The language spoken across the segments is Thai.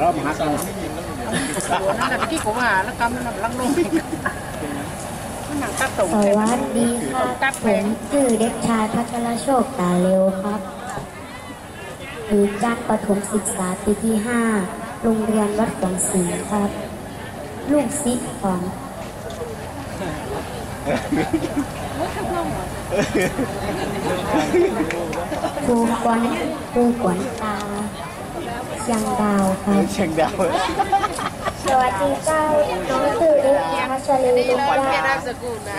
เรามาหากันนั่นน่ะที่ผมหาแล้วกำลังลงมันหนังตัดตรงสวัสดีครับผมชื่อเด็กชายพัชรโชคตาเร็วครับอยู่จากประถมศึกษาปีที่5โรงเรียนวัดฝังศรีครับ ลูกศิษย์ของครูกวนครูกวนตา เชียงดาวครับเชียงดาว สวัสดีเจ้าน้องตื่นเด็กหญิงพัชรีลุงคนแค่ยานามสกุลนะ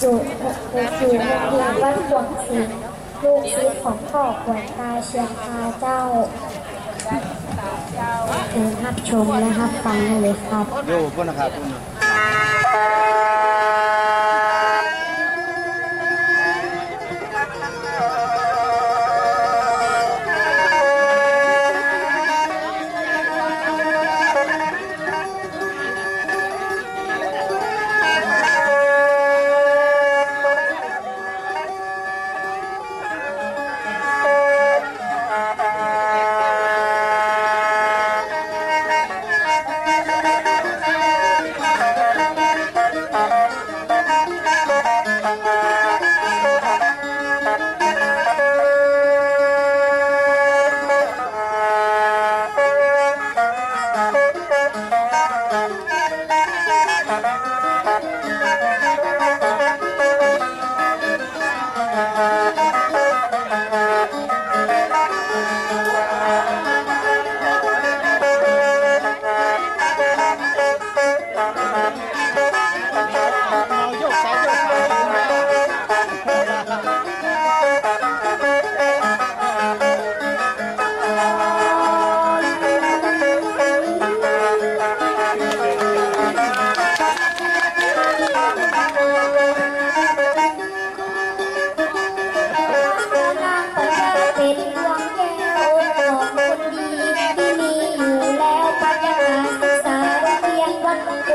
อยู่อยู่โรงเรียนวัดหลวงศิลป์ลูกศิษย์ของพ่อขวัญตาเชียงคาเจ้าเชิญรับชมและรับฟังได้เลยครับดูพวกนะครับ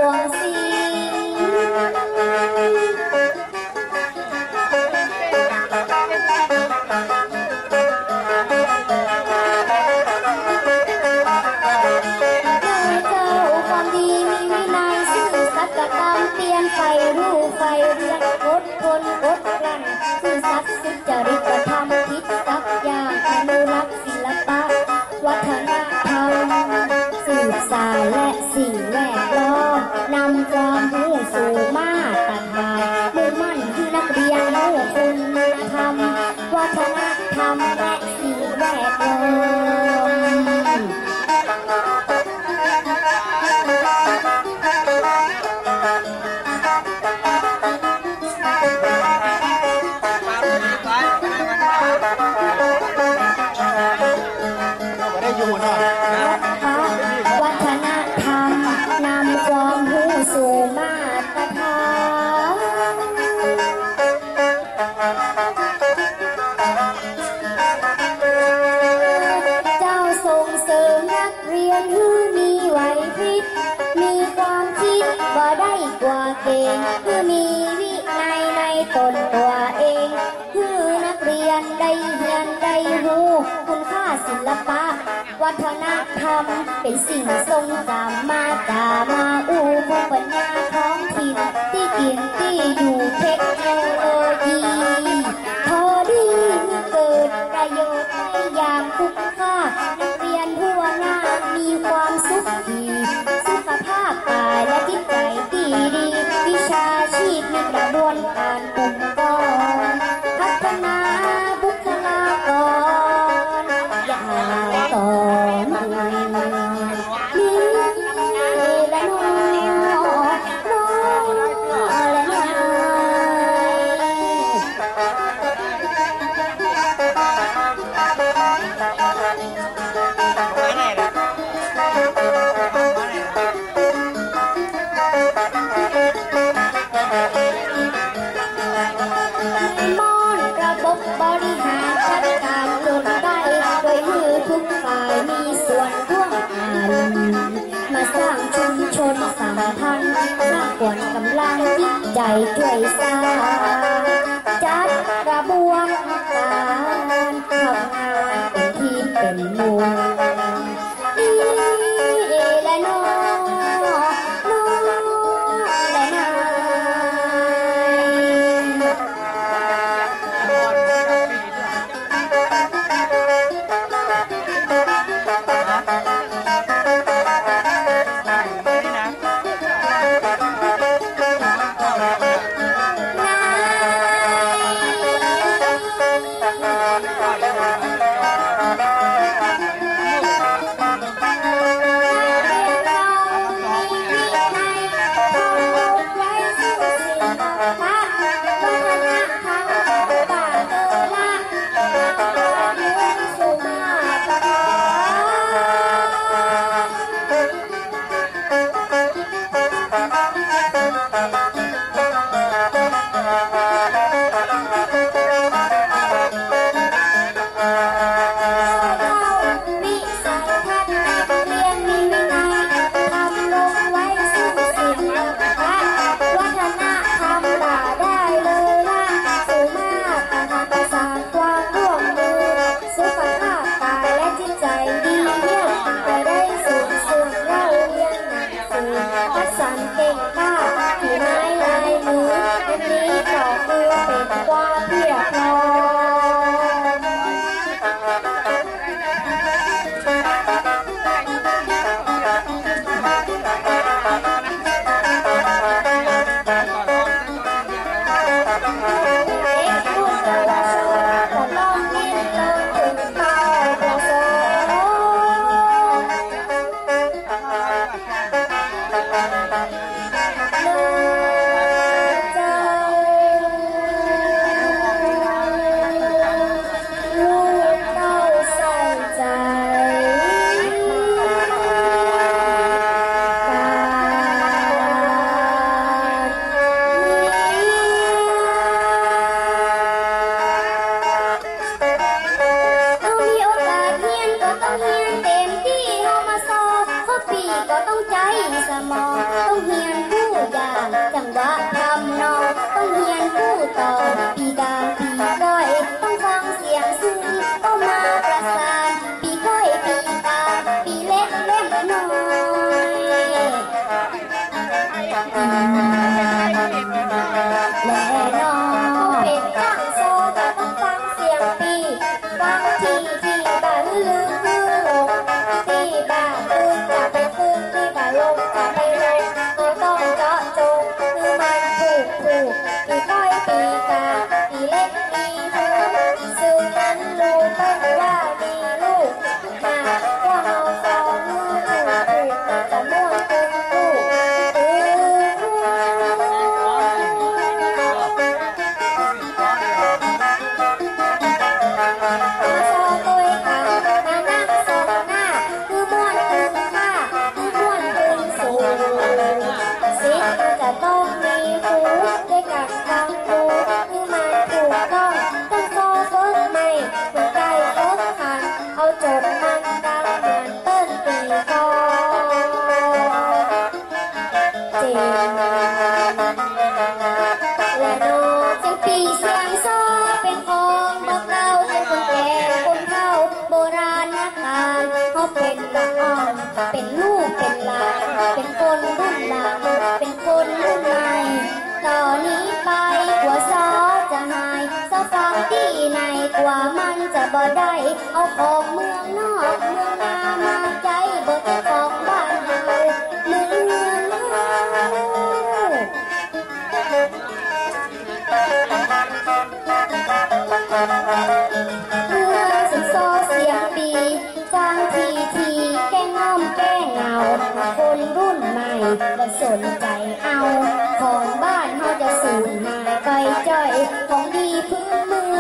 วั เรียนได้เรียนได้รู้ คุณค่าศิลปะ วัฒนธรรม เป็นสิ่งทรงจำมาจามาอูภูมิปัญญาท้องถิ่นที่กินที่อยู่เทคโนโลยี งจิต เป็นละอองเป็นลูกเป็นลาเป็นคนรุ่นหลังเป็นคนรุ่นใหม่ต่อนนี้ไปหัวซอจะหายซอฟังที่ในกว่ามันจะบ่ได้เอาของเมืองนอกเมืองนามาใจบ่จะของบ้านเฮาเมืองเมืองเฮาา คนรุ่นใหม่ก็สนใจเอา ของบ้านเขาจะสูญหายไปลจ้อยของดีพึ่งมือ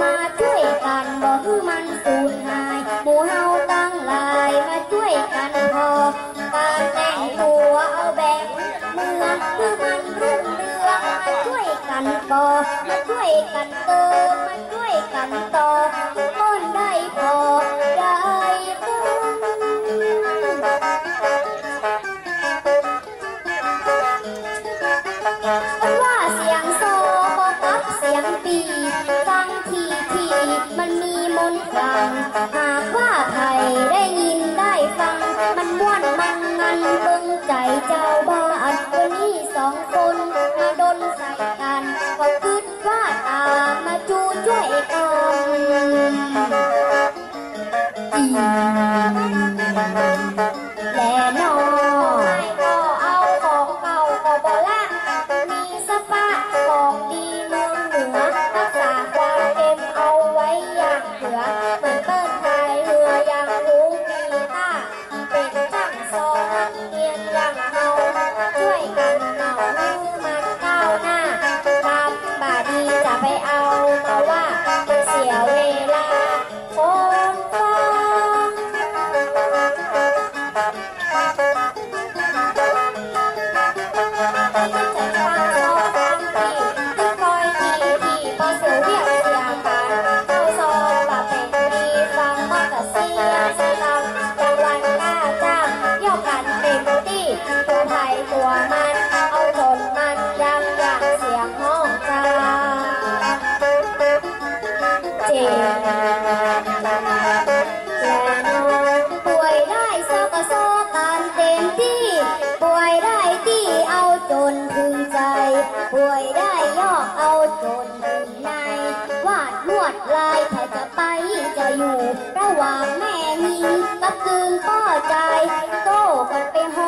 มาช่วยกันบ่ฮือมันสูญหายหมู่เฮาตั้งหลายมาช่วยกันพอการแต่งตัวเอาแบกเมืองคือมันรุ่งเรืองมาช่วยกันพอมาช่วยกันเติมมาช่วยกันต่อทุกคนได้พอ Mm. กลืงก็ใจโตกันไปห้อง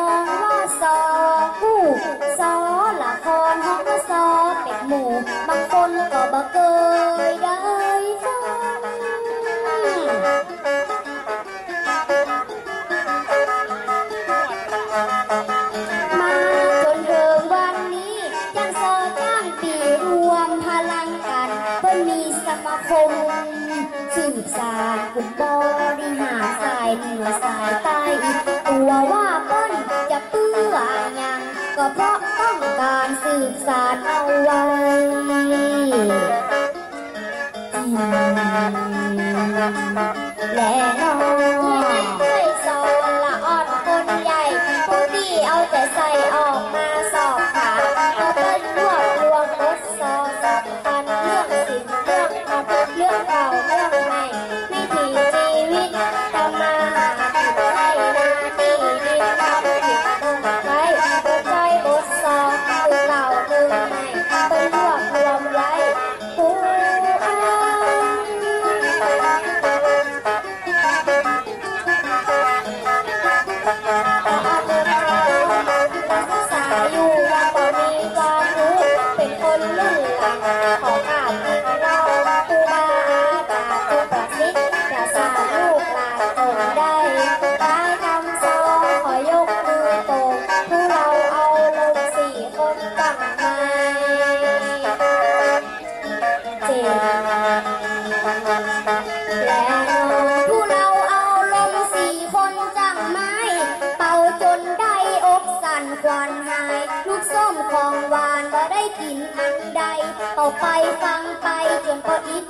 ็เพราะต้องการสืบสารเอาไว้และนอน ก็ไปฟังไปจนก็อิด